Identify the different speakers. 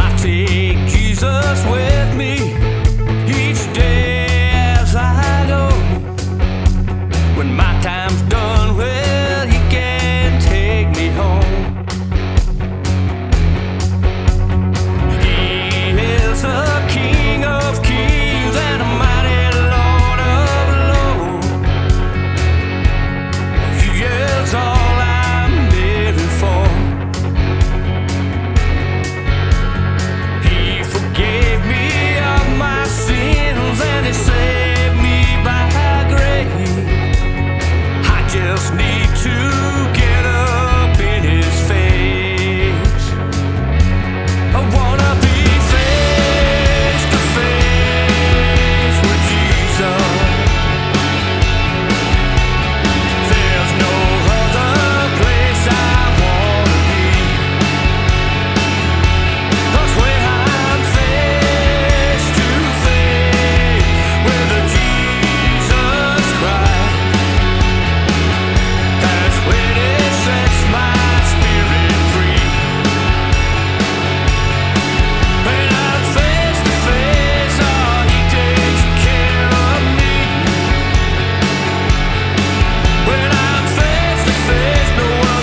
Speaker 1: I take Jesus with me there's no one